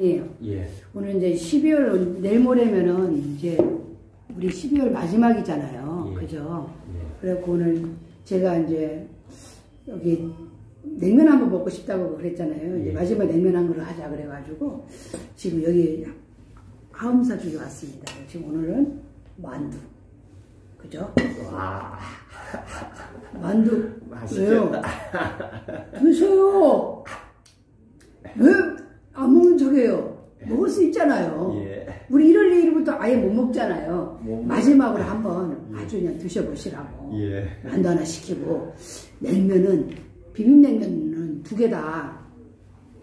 예. 예. 오늘 이제 12월 내일 모레면은 이제 우리 12월 마지막이잖아요. 예. 그죠? 예. 그래갖고 오늘 제가 이제 여기 냉면 한번 먹고 싶다고 그랬잖아요. 이제 예. 마지막 냉면 한 그릇 하자 그래가지고 지금 여기 하음사 쪽에 왔습니다. 지금 오늘은 만두. 그죠? 와. 만두. 왜요? 맛있겠다. 드세요. 왜 안 먹는 척해요? 먹을 수 있잖아요. 예. 우리 1월 2일부터 아예 못 먹잖아요. 못 마지막으로 한번 아주 그냥 드셔보시라고. 예. 만두 하나 시키고 냉면은 비빔냉면은 두 개 다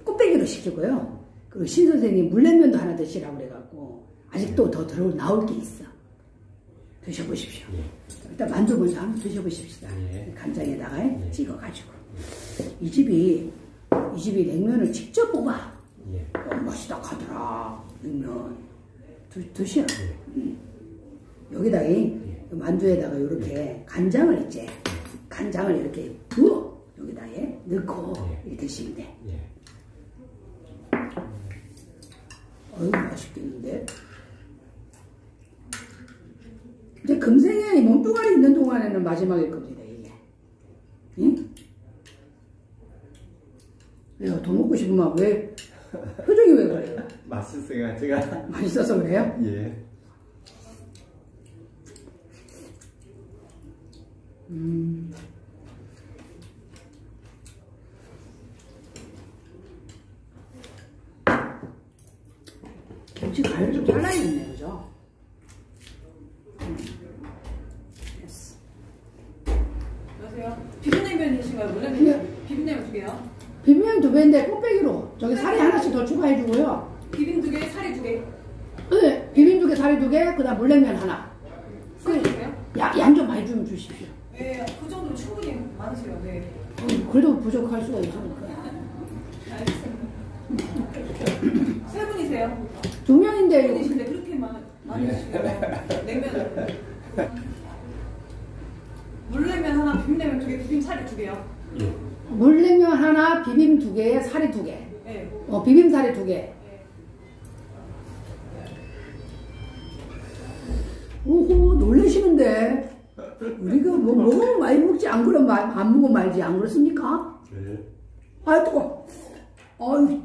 꽃배기로 시키고요. 그리고 신 선생님 물냉면도 하나 드시라고 그래갖고 아직도 더 들어 나올 게 있어. 드셔보십시오. 예. 일단 만두 먼저 한번 드셔보십시다. 예. 간장에다가 예. 찍어가지고 이 집이 이 집이 냉면을 직접 뽑아. 예. 어, 맛있다 하더라 냉면 드, 드셔. 음. 여기다 이 만두에다가 이렇게 간장을 있지. 간장을 이렇게 부어 여기다 에 넣고 예. 이렇게 드시면 돼. 예. 어유 맛있겠는데. 이제 금생에 이 몸뚱아리 있는 동안에는 마지막일 겁니다 이게. 응? 왜요? 더 먹고 싶으면 왜 표정이 왜 그래요? 맛있어요. 제가. 맛있어서 그래요? 예. 김치 가위를 좀 잘라야겠네, 그죠? 음. 됐어. 안녕하세요. 비빔냉면이신가요? 네. 물냉면? 비빔냉면 두 개요. 비빔면 두 배인데 꽃배기로 저기 살이 하나씩 더 추가해주고요. 비빔 두 개, 살이 두 개. 네, 비빔 두 개, 살이 두 개, 그다음 물냉면 하나. 살이 두 개요? 양 좀 많이 좀 주십시오. 네, 그 정도 충분히 많으세요. 네. 어, 그래도 부족할 수가 있으니까. 알겠습니다. 세 분이세요? 두 명인데 세 분이신데 그렇게 많, 많이 주시고 냉면 물냉면 하나, 비빔냉면 두 개, 비빔 살이 두 개요. 예. 물냉면 하나, 비빔 두 개에 살이 두 개. 네. 어, 비빔 살이 두 개. 오호, 놀라시는데. 우리가 뭐 먹으면 많이 먹지, 안 그러면 마- 안 먹으면 말지, 안 그렇습니까? 예. 아이, 뜨거 어이,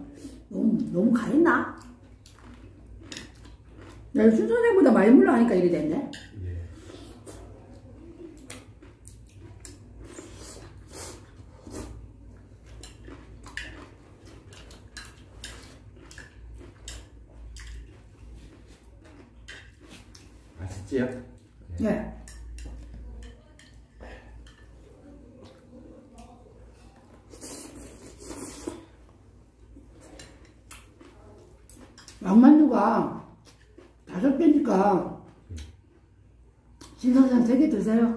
너무, 너무 가했나? 내가 순선생보다 많이 물러 하니까 이래 됐네. 예. 맛있지요? 네. 양만두가 다섯 개니까 신선생 세 개 드세요.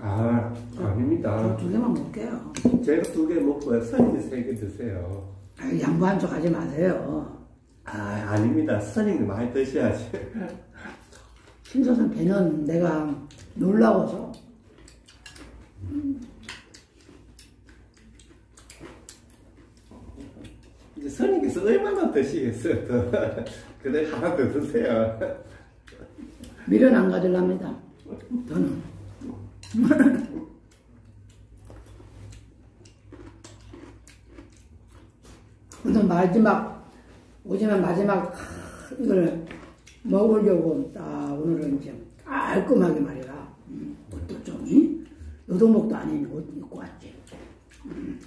아, 아닙니다. 저두 개만 먹게요. 제가 두 개 먹고요. 선생님 세개 드세요. 아유, 양보한 척 하지 마세요. 아, 아닙니다. 선생님 많이 드셔야지. 신선생 배는 내가 놀라워서 이제 선생님께서 얼마나 드시겠어요? 더. 그래, 하나 더 드세요. 미련 안 가질랍니다. 오늘 마지막, 오지만 마지막 하, 이걸 먹으려고 딱 오늘은 이제 깔끔하게 말이야. 음, 옷도 좀, 이? 노동복도 아닌 옷 입고 왔지. 음.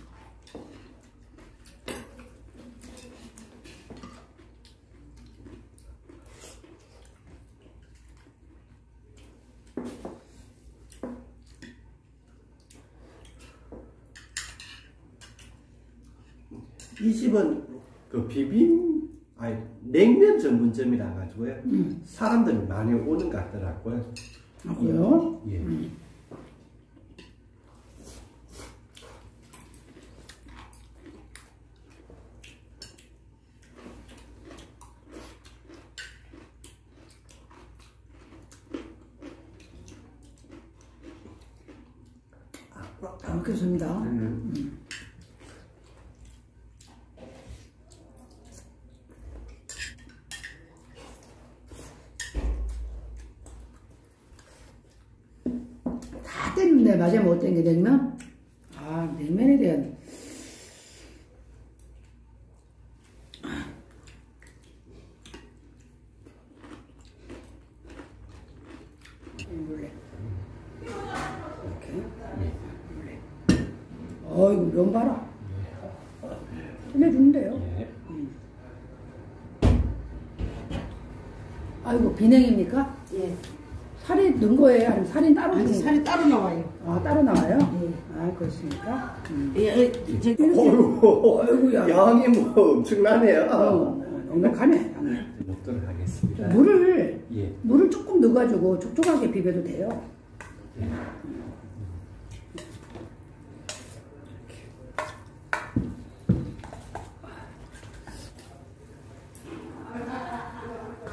이 집은 그 비빔, 아니, 냉면 전문점이라 가지고요. 사람들이 많이 오는 것 같더라고요. 아, 그래요? 예. 잘 먹겠습니다. 음. 네, 마지막 못된 게 냉면? 아, 냉면에 대한. 물레. 이렇게. 물레. 어이구, 면 봐라. 예. 아이고, 비냉입니까? 예. 살이 넣은 거예요? 아니면 살이 따로 아니 넣은 거예요? 살이 따로 나와요. 아, 따로 나와요? 예. 아, 그렇습니까? 음. 예, 예, 저, 어이구, 아이고야. 양이 뭐 엄청나네요. 어, 넉넉하네. 양이. 먹도록 하겠습니다. 물을, 예. 물을 조금 넣어가지고 촉촉하게 비벼도 돼요.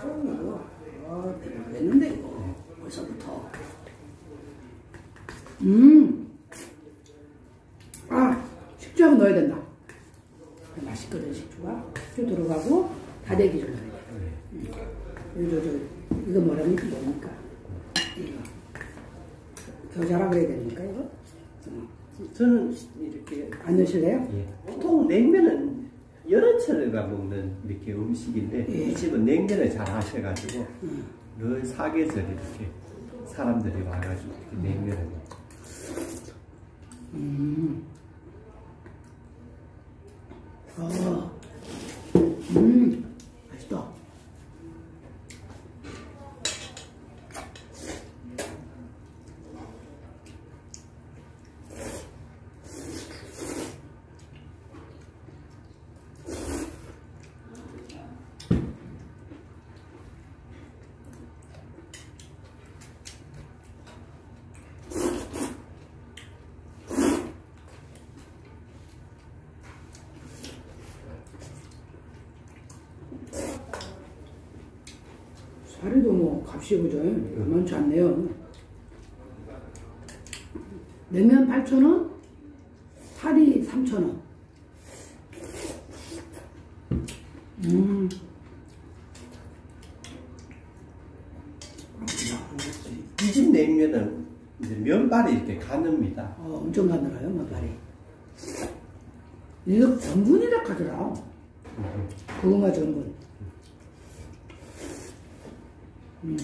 어이구, 아, 됐는데, 이거. 벌써부터. 음. 아, 식초하고 넣어야 된다. 맛있거든, 식초가. 식초 들어가고, 다대기 좀 넣어야 돼. 음. 이거, 저, 이거 뭐랍니까? 뭡니까? 이거. 겨자라 그래야 됩니까, 이거? 저는 이렇게 안 넣으실래요? 예. 보통 냉면은 여름철에가 먹는 이렇게 음식인데 예. 이 집은 냉면을 잘 하셔가지고 음. 늘 사계절 이렇게 사람들이 와가지고 이렇게 냉면을 먹고 음. 어. 음. 맛있다. 살이도 뭐 값이 그죠? 만만치 않네요. 냉면 8,000원, 살이 3,000원. 음, 이 집 냉면은 이제 면발이 이렇게 가늡니다. 어, 엄청 가늘어요, 맛발이. 이거 전분이라 하더라. 고구마 전분. 음.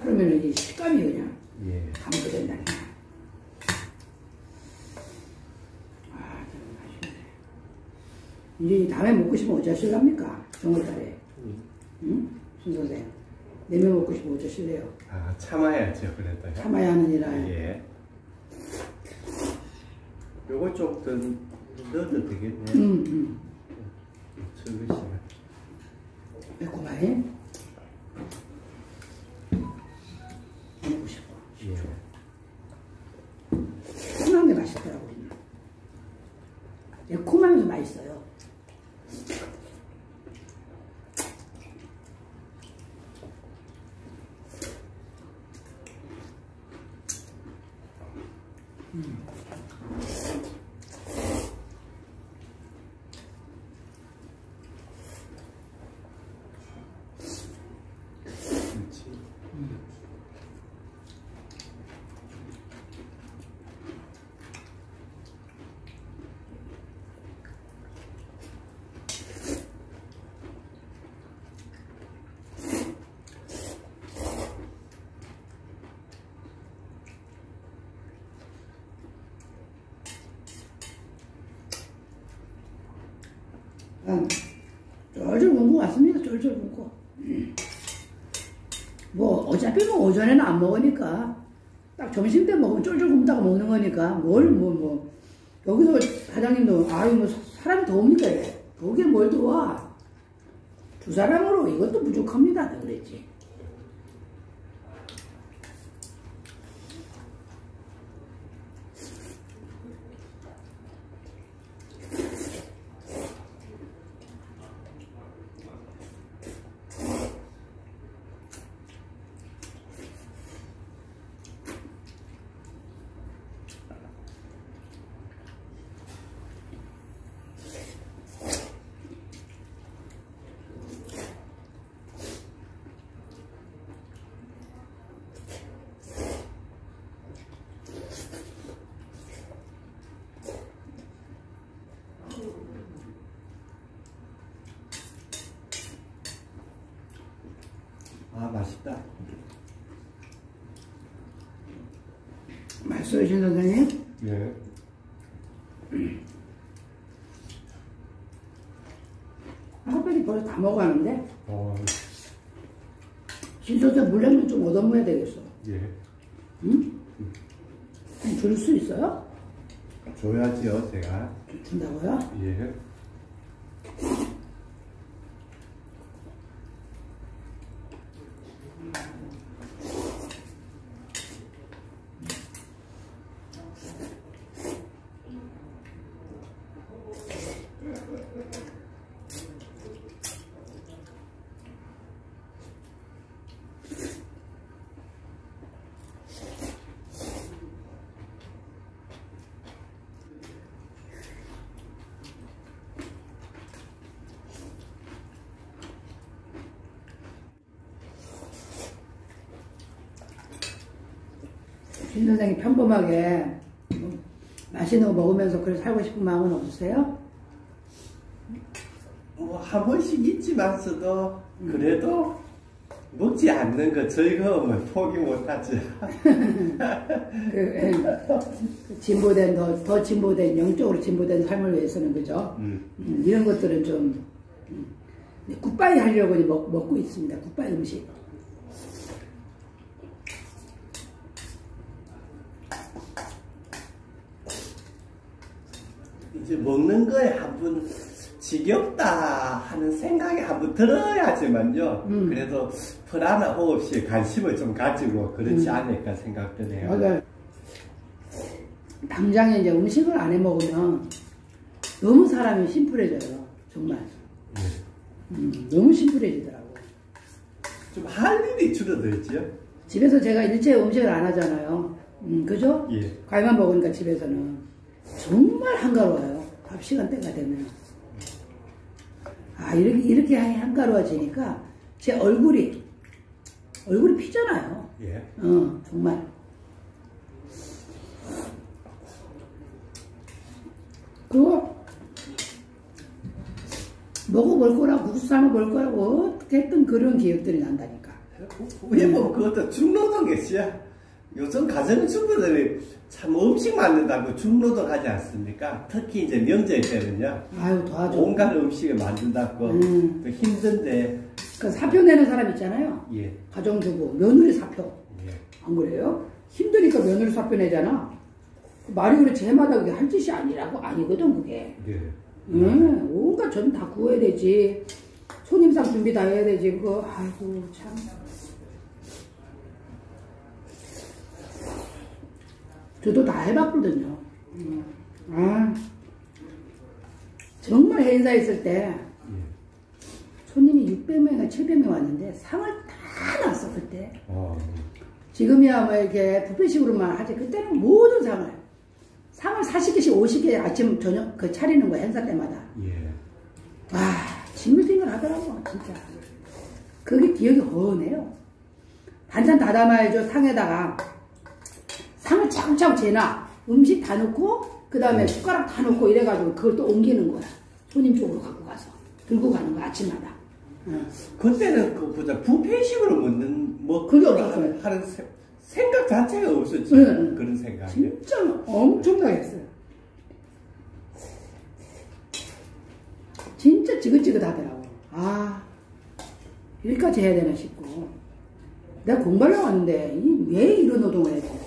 그러면 이게 식감이 그냥 예. 감도 된다니까. 아, 참 맛있네. 이제 다음에 먹고 싶으면 어쩌실랍니까? 정월달에. 응? 순 선생. 내면 먹고 싶으면 어쩌실래요? 아 참아야죠 그래도. 참아야 하는 일을. 예. 요거 좀더 넣어도 되겠네요. 응, 응. 적으시면. 매콤하게. 먹고 싶어. 예. 매콤한 게 맛있더라고, 우리는. 매콤하면서 맛있어요. 그렇지. 난 쫄쫄 굶고 왔습니다. 쫄쫄 굶고. 음. 뭐 어차피 뭐 오전에는 안 먹으니까 딱 점심 때 먹으면 쫄쫄 굶다가 먹는 거니까 뭘 뭐 뭐 여기서 사장님도 아유 뭐 사람이 더웁니까 이래. 거기에 뭘 더워? 두 사람으로 이것도 부족합니다. 그랬지. 아 맛있다. 맛있어요, 신 선생님? 예. 할아버지 벌써 다 먹어가는데 어, 신 선생 물냉면 좀 얻어먹어야 되겠어. 예. 응? 줄 수 있어요? 줘야지요, 제가. 준다고요? 예. 신 선생님 평범하게 뭐 맛있는 거 먹으면서 그래 살고 싶은 마음은 없으세요? 뭐 한 번씩 있지만서도 그래도 먹지 않는 거 즐거움은 포기 못하지. 그, 에, 그 진보된 더, 더 진보된 영적으로 진보된 삶을 위해서는 그죠? 음. 음, 이런 것들은 좀 음, 굿바이 하려고 먹, 먹고 있습니다. 굿바이 음식. 이제 먹는 거에 한번 지겹다 하는 생각이 한번 들어야지만요. 음. 그래도 불안함 없이 관심을 좀 가지고 그렇지 않을까 생각도 해요. 맞아요. 당장에 이제 음식을 안 해 먹으면 너무 사람이 심플해져요. 정말. 네. 음, 너무 심플해지더라고. 좀할 일이 줄어들지요? 집에서 제가 일체 음식을 안 하잖아요. 음, 그죠? 예. 과일만 먹으니까 집에서는 정말 한가로워요. 밥 시간대가 되면. 아, 이렇게, 이렇게 한가로워지니까 제 얼굴이, 얼굴이 피잖아요. 예. 어, 정말. 그거, 먹어볼 거라고, 국수 삶아 볼 거라고, 어떻게 했던 그런 기억들이 난다니까. 왜뭐 그것도 중노동이지 요? 요즘 가정주부들이 참 음식 만든다고 중노동 하지 않습니까? 특히 이제 명절 때는요. 아유, 도와줘. 온갖 음식을 만든다고 음. 또 힘든데 그 사표 내는 사람 있잖아요. 예. 가정주부, 며느리 사표. 예. 안 그래요? 힘드니까 며느리 사표 내잖아. 말이 그래, 제마다 그게 할 짓이 아니라고, 아니거든, 그게. 예. 응, 온갖 전 다 구워야 되지. 손님상 준비 다 해야 되지. 그거, 아이고, 참. 저도 다 해봤거든요. 음. 아, 정말 행사 있을 때 예. 손님이 600명이나 700명 왔는데 상을 다 놨어, 그때. 어. 지금이야 뭐 이렇게 부페식으로만 하지. 그때는 모든 상을. 상을 40개씩 50개 아침, 저녁 그 차리는 거야, 행사 때마다. 예. 와, 징글징글 하더라고, 진짜. 그게 기억이 허네요. 반찬 다 담아야죠, 상에다가. 상을 차곡차곡 재놔. 음식 다 넣고, 그 다음에 숟가락 다 넣고 이래가지고 그걸 또 옮기는 거야. 손님 쪽으로 갖고 가서. 들고 가는 거야, 아침마다. 응. 그때는 그 보자 부패식으로 먹는 뭐 그게 없었어요. 하는 세- 생각 자체가 없었지 응, 응. 그런 생각이. 진짜 엄청나게 했어요. 진짜 지긋지긋하더라고. 아, 여기까지 해야 되나 싶고. 내가 공부하려고 왔는데, 이- 왜 이런 노동을 해야 되나.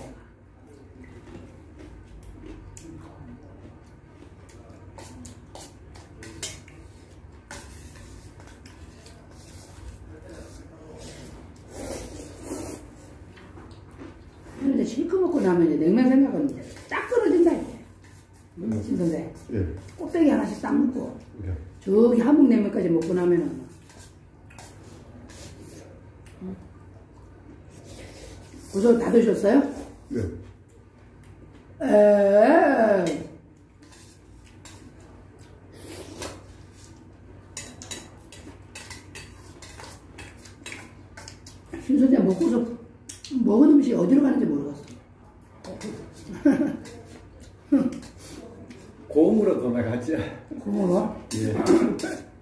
그런데 실컷 먹고 나면 이제 냉면 생각은 이제 딱 끊어진다, 이제. 음, 신 선생. 예. 꼭대기 하나씩 딱 먹고. 예. 저기 나면은 고소 다 드셨어요? 예. 에 신선생 먹고서 먹은 음식이 어디로 가는지 모르겠어. 고음으로 돌아가죠. 고모로? 예.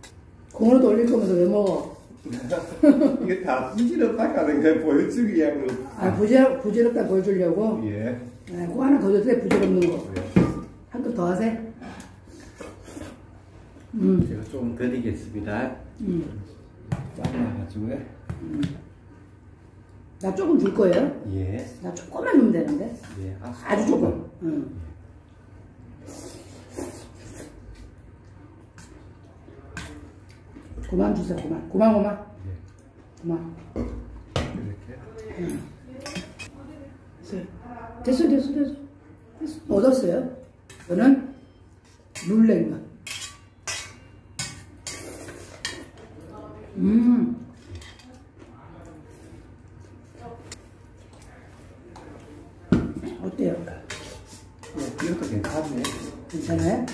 공으로도 올릴 거면서 왜 먹어? 이게 다 부지런하다는 걸 보여주기 위한 거. 아, 부지럽, 부지럽다 보여주려고. 예. 네, 그거 하나 더 주세요, 부지럽는 거. 예. 한컵 더 하세요. 음, 제가 좀 드리겠습니다. 음. 잘라가지고. 나 조금 줄 거예요. 예. 나 조금만 주면 되는데. 예. 아 주 조금. 응. 그만 주세요, 그만. 그만, 그만. 예. 그만. 이렇게. 됐어, 됐어, 됐어. 됐어. 얻었어요. 저는 물냉면. 음. 어때요? 예, 이것도 괜찮네. 괜찮아요?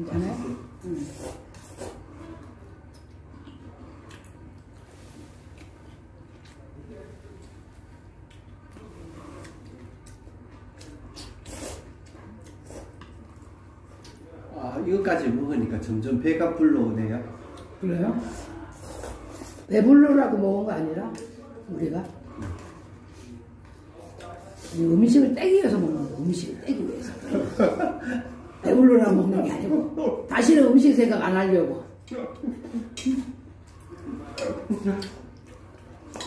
괜찮아요? 음. 아, 이거까지 먹으니까 점점 배가 불러오네요. 그래요? 배불러라고 먹은 거 아니라 우리가 이 음식을 떼기 위해서 먹는 거 음식을 떼기 위해서 배불러라고 먹는 게 아니고 다시는 음식 생각 안 하려고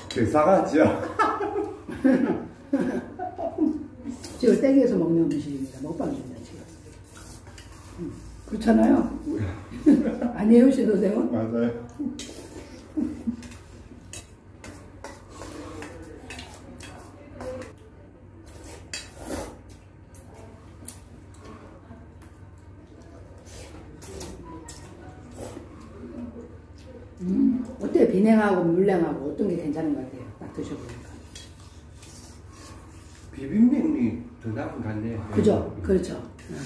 대사가죠. 음식을 떼기 위해서 먹는 음식입니다 먹방입니다 음, 그렇잖아요 아니에요 신 선생은? 맞아요. 어때요 비냉하고 물냉하고 어떤 게 괜찮은 것 같아요 딱 드셔보니까 비빔면이 더 나은 것 같네요. 그죠? 그렇죠 응.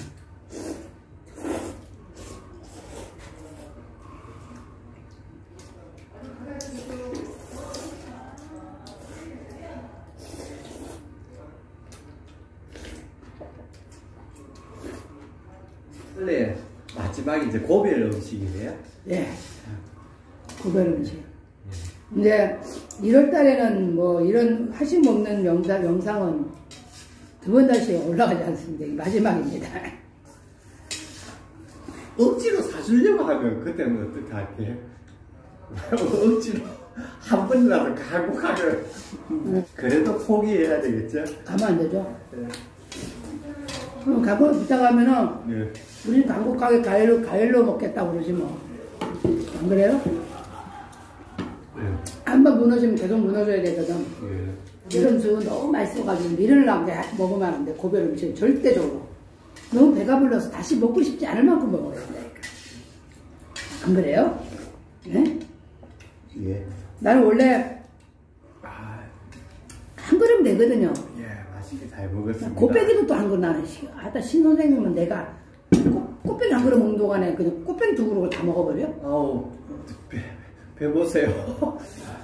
원래 마지막 이제 고별 음식이네요. 예. 구별 음식. 근데 1월 달에는 뭐 이런 하식 먹는 영상, 영상은 두 번 다시 올라가지 않습니다. 이 마지막입니다. 억지로 사주려고 하면 그때는 어떻게 할게? 억지로 한 번이라도 가고 가면 그래도 포기해야 되겠죠? 가면 안 되죠? 네. 그럼 가고 부탁하면은 네. 우리는 강국하게 과일로, 과일로 먹겠다고 그러지 뭐. 안 그래요? 네. 한번 무너지면 계속 무너져야 되거든. 네. 이런 음식은 너무 맛있어가지고 미련을 남게 먹으면 안 돼. 고별 음식은 절대적으로. 너무 배가 불러서 다시 먹고 싶지 않을 만큼 먹어야 된다니까. 안 그래요? 네? 예. 나는 원래 아, 한 그릇 내거든요. 예, 맛있게 잘 먹었습니다. 꽃배기도 또 한 그릇 나는 시. 아따 신 선생님은 내가 꽃, 꽃배기 한 그릇 먹는 동안에 그냥 꽃배기 두 그릇을 다 먹어버려? 아우, 배, 배 보세요.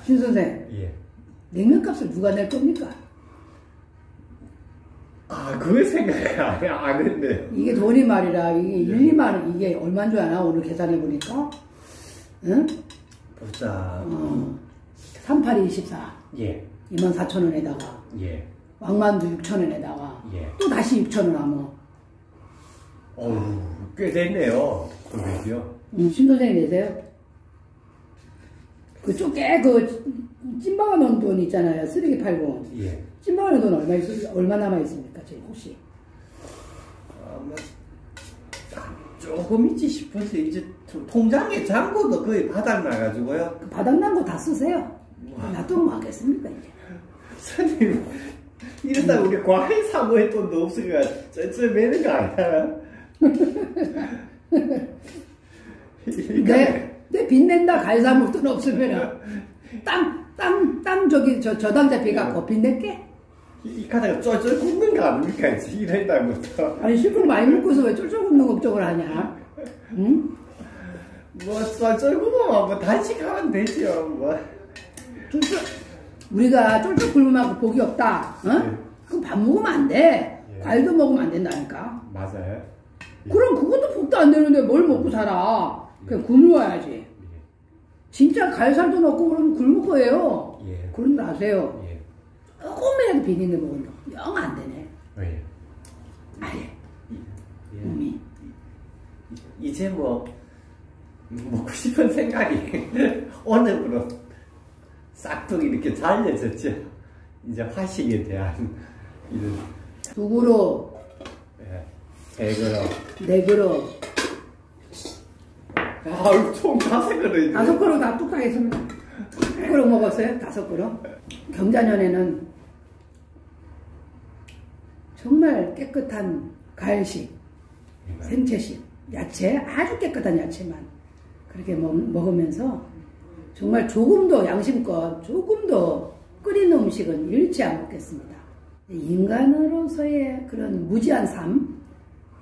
신 선생, 예. 냉면값을 누가 낼 겁니까? 아, 그걸 생각을 안, 안 했네요. 이게 돈이 말이라 이게 1, 2만 원 이게 얼마인 줄 아나 오늘 계산해 보니까 응? 보자. 어, 38이 24 예, 2만 4천 원에다가 예, 왕만두 6천 원에다가 예. 또 다시 6천 원 하면 어우, 꽤 됐네요. 금액이요. 음, 신 선생님 내세요? 그 쪼개 그 찐박아 놓은 돈 있잖아요 쓰레기 팔고 예. 찐박아 놓은 돈 얼마 있, 얼마 남아 있습니까 지금 혹시 아마 조금 있지 싶어서 이제 통- 통장에 잔고도 거의 바닥 나가지고요. 그 바닥난 거 다 쓰세요 놔두면 뭐 하겠습니까 이제 선생님, 이러다 우리 과일 사모할 돈도 없으니까 쩔쩔매는 거 아니야? 내, 내 빚낸다 갈사물 돈 없으면 땅, 땅, 땅 저기 저 저당 잡혀갖고 빚낼게? 이, 이 카드가 쩔쩔 굽는 거 아닙니까? 이런다부터. 아니 실컷 많이 먹고서 왜 쫄쫄 굽는 걱정을 하냐? 응? 뭐 쩔쩔 굽으면 뭐 단식하면 되죠. 뭐. 쫄쫄 우리가 쫄쫄 굶으면 복이 없다. 어? 예. 그럼 밥 먹으면 안 돼. 예. 과일도 먹으면 안 된다니까. 맞아요. 예. 그럼 그것도 복도 안 되는데 뭘 먹고 살아? 그냥 굶어야지. 예. 진짜 가열살도 먹고 그러면 굶을 거예요. 예. 그런 줄 아세요. 예. 조금이라도 비린내 먹으면 영 안 되네. 예. 아예 예. 몸이. 이제 뭐 먹고 싶은 생각이 오늘부로 싹둑 이렇게 잘려졌죠. 이제 화식에 대한 이런 두 그릇, 네 그릇, 아우 총 다섯 그릇 다섯 그릇 다 뚝딱 했습니다. 그릇 먹었어요? 다섯 그릇. 경자년에는 정말 깨끗한 가을식, 생채식, 야채, 아주 깨끗한 야채만 그렇게 먹, 먹으면서 정말 조금도 양심껏 조금도 끓이는 음식은 잃지 않겠습니다. 인간으로서의 그런 무지한 삶,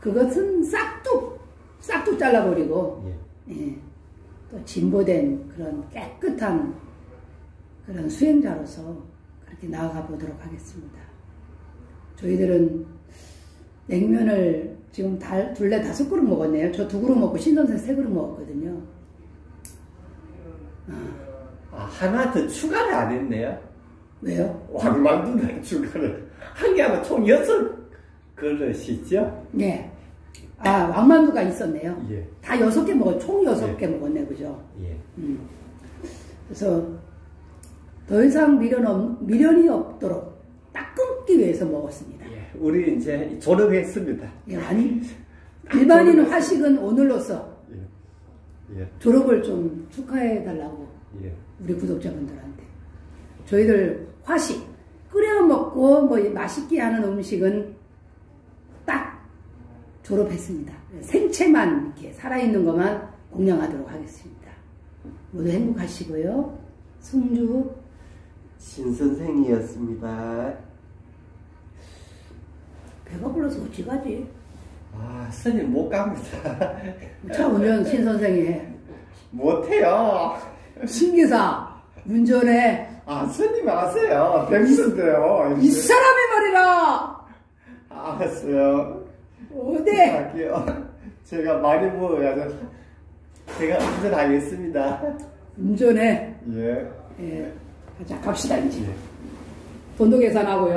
그것은 싹둑, 싹둑 잘라버리고, 예. 예, 또 진보된 그런 깨끗한 그런 수행자로서 그렇게 나아가 보도록 하겠습니다. 저희들은 냉면을 지금 달, 둘레 다섯 그릇 먹었네요. 저 두 그릇 먹고 신선생 세 그릇 먹었거든요. 아, 하나 더 추가를 안 했네요. 왜요? 왕만두는 추가를 한개 하면 총 여섯 그릇이죠. 네. 아, 왕만두가 있었네요. 예. 다 여섯 개 먹었, 총 여섯 예. 개 먹었네, 그죠? 예. 음. 그래서 더 이상 미련 없, 미련이 없도록 딱 끊기 위해서 먹었습니다. 예. 우리 이제 졸업했습니다. 예, 아니, 일반인 화식은 오늘로써 예. 예. 졸업을 좀 축하해 달라고 예. 우리 구독자분들한테 저희들 화식 끓여 먹고 뭐 맛있게 하는 음식은 딱 졸업했습니다. 생채만 이렇게 살아있는 것만 공양하도록 하겠습니다. 모두 행복하시고요. 승주 신 선생이었습니다. 배가 불러서 어찌 가지? 아, 스님 못 갑니다. 차 운전 신 선생이 해. 못해요. 신기사 운전해. 아, 스님 아세요. 백수인데요. 이 사람이 말이라 알았어요. 어디? 할게요. 제가 많이 먹어야죠. 제가 운전하겠습니다. 운전해. 예. 예, 자 갑시다 이제. 예. 돈도 계산하고요.